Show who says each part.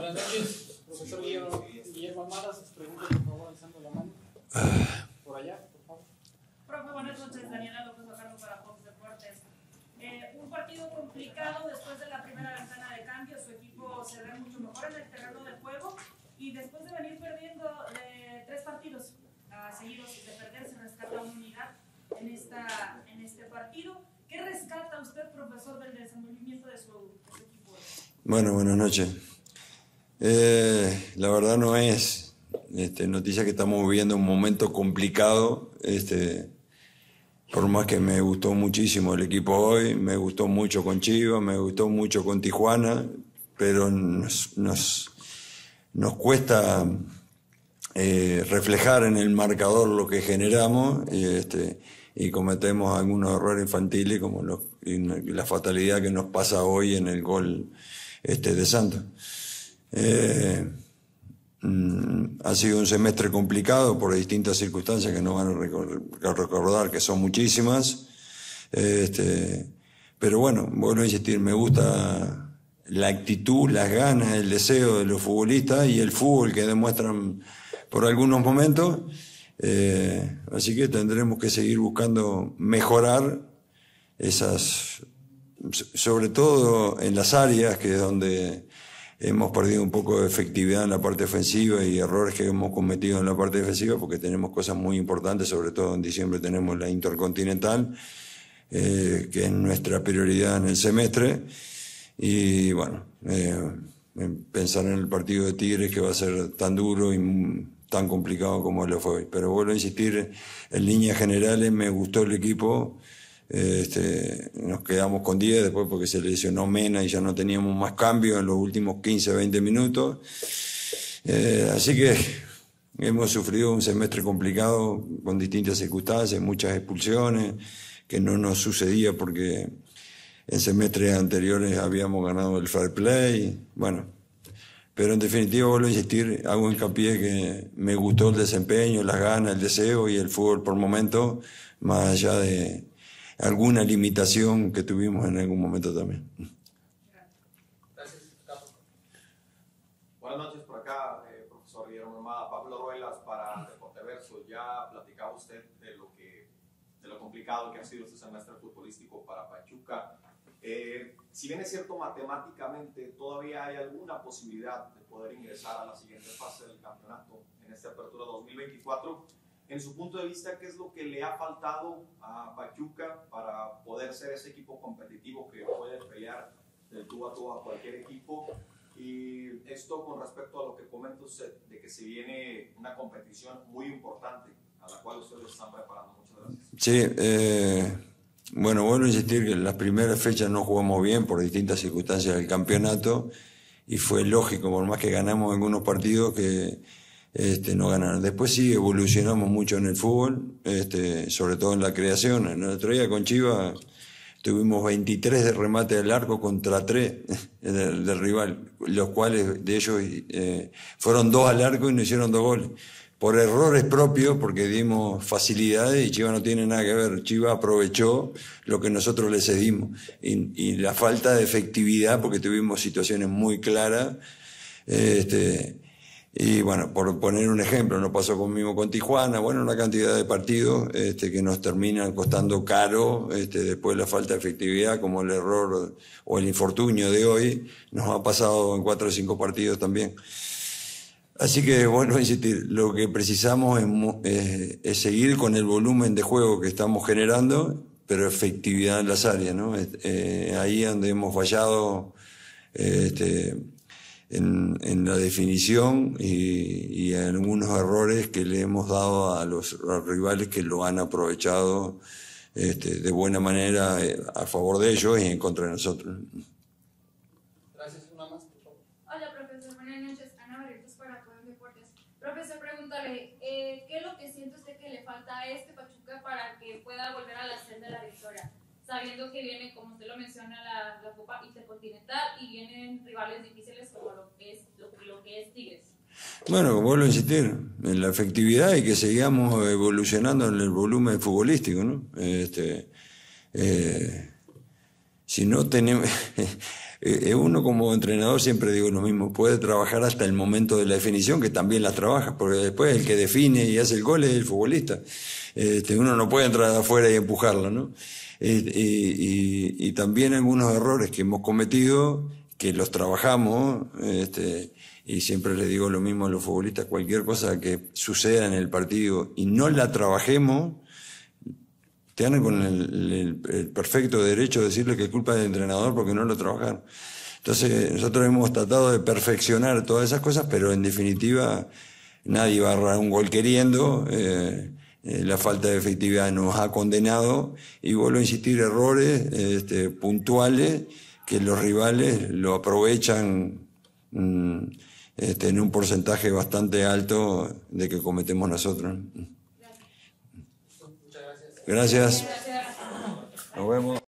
Speaker 1: Buenas noches, profesor Guillermo, Guillermo Almada, sus preguntas, por favor, alzando la mano. Ah. Por allá, por favor.
Speaker 2: Profe, buenas noches, Daniela López Bajardo para Fox Deportes. Eh, un partido complicado después de la primera ventana de cambio, su equipo se ve mucho mejor en el terreno de juego y después de venir perdiendo de tres partidos uh, seguidos de perder, se rescata una unidad en, esta, en este partido. ¿Qué rescata usted, profesor, del desenvolvimiento de su, de su equipo?
Speaker 3: Bueno, buenas noches. Eh, la verdad no es este, noticia que estamos viviendo un momento complicado. Este, por más que me gustó muchísimo el equipo hoy, me gustó mucho con Chivas, me gustó mucho con Tijuana, pero nos, nos, cuesta eh, reflejar en el marcador lo que generamos y, este, y cometemos algunos errores infantiles como la fatalidad que nos pasa hoy en el gol este, de Santos. Eh, mm, ha sido un semestre complicado por distintas circunstancias que no van a recordar, que son muchísimas. Este, pero bueno, vuelvo a insistir, me gusta la actitud, las ganas, el deseo de los futbolistas y el fútbol que demuestran por algunos momentos. Eh, así que tendremos que seguir buscando mejorar esas, sobre todo en las áreas que es donde hemos perdido un poco de efectividad en la parte ofensiva y errores que hemos cometido en la parte defensiva porque tenemos cosas muy importantes, sobre todo en diciembre tenemos la Intercontinental, eh, que es nuestra prioridad en el semestre. Y bueno, eh, pensar en el partido de Tigres que va a ser tan duro y tan complicado como lo fue hoy. Pero vuelvo a insistir, en líneas generales me gustó el equipo. Este, nos quedamos con 10 después porque se lesionó Mena y ya no teníamos más cambio en los últimos 15, 20 minutos. Eh, así que hemos sufrido un semestre complicado con distintas circunstancias, muchas expulsiones, que no nos sucedía porque en semestres anteriores habíamos ganado el fair play. Bueno, pero en definitiva vuelvo a insistir, hago hincapié que me gustó el desempeño, las ganas, el deseo y el fútbol por momento, más allá de alguna limitación que tuvimos en algún momento también.
Speaker 4: Gracias. Buenas noches por acá, eh, profesor Guillermo Armada. Pablo Ruelas para Deporteverso. Ya platicaba usted de lo, que, de lo complicado que ha sido este semestre futbolístico para Pachuca. Eh, si bien es cierto matemáticamente, todavía hay alguna posibilidad de poder ingresar a la siguiente fase del campeonato en esta apertura 2024 en su punto de vista, ¿qué es lo que le ha faltado a Pachuca para poder ser ese equipo competitivo que puede pelear del tú a tú a cualquier equipo? Y esto con respecto a lo que comenta usted, de que se viene una competición muy importante a la cual ustedes están preparando. Muchas gracias.
Speaker 3: Sí, eh, bueno, bueno insistir que en las primeras fechas no jugamos bien por distintas circunstancias del campeonato y fue lógico, por más que ganamos algunos partidos, que este, no ganaron. Después sí evolucionamos mucho en el fútbol, este, sobre todo en la creación. En el otro día con Chivas tuvimos 23 de remate del arco contra 3 del, rival, los cuales de ellos eh, fueron dos al arco y nos hicieron dos goles. Por errores propios, porque dimos facilidades y Chivas no tiene nada que ver. Chivas aprovechó lo que nosotros le cedimos y, y la falta de efectividad, porque tuvimos situaciones muy claras. Este, y bueno, por poner un ejemplo, no pasó conmigo con Tijuana, bueno, una cantidad de partidos este, que nos terminan costando caro este, después de la falta de efectividad, como el error o el infortunio de hoy, nos ha pasado en cuatro o cinco partidos también. Así que, bueno, insistir, lo que precisamos es, es, seguir con el volumen de juego que estamos generando, pero efectividad en las áreas, ¿no? Eh, ahí donde hemos fallado, este, en, en la definición y, y, en algunos errores que le hemos dado a los, rivales que lo han aprovechado este, de buena manera eh, a favor de ellos y en contra de nosotros.
Speaker 5: Gracias. Una más, por favor.
Speaker 6: Hola, profesor. Buenas noches. Ana Barrientos para Poder Deportes. Profesor, pregúntale, eh, ¿qué es lo que siente usted que le falta a este Pachuca para que pueda volver a la senda de la victoria? sabiendo que viene, como usted lo menciona, la, la Copa Y vienen rivales difíciles como lo que es, lo, lo que es Tigres.
Speaker 3: Bueno, vuelvo a insistir, en la efectividad y que sigamos evolucionando en el volumen futbolístico, ¿no? Este, eh, si no tenemos, eh, uno como entrenador siempre digo lo mismo, puede trabajar hasta el momento de la definición, que también las trabaja, porque después el que define y hace el gol es el futbolista. Este, uno no puede entrar afuera y empujarla, ¿no? Eh, y, y, también algunos errores que hemos cometido, que los trabajamos, este, y siempre les digo lo mismo a los futbolistas, cualquier cosa que suceda en el partido y no la trabajemos, con el, el, perfecto derecho de decirle que es culpa del entrenador porque no lo trabajaron. Entonces, nosotros hemos tratado de perfeccionar todas esas cosas, pero en definitiva nadie va a agarrar un gol queriendo. Eh, eh, la falta de efectividad nos ha condenado y vuelvo a insistir, errores este, puntuales que los rivales lo aprovechan mm, este, en un porcentaje bastante alto de que cometemos nosotros. Gracias. Nos vemos.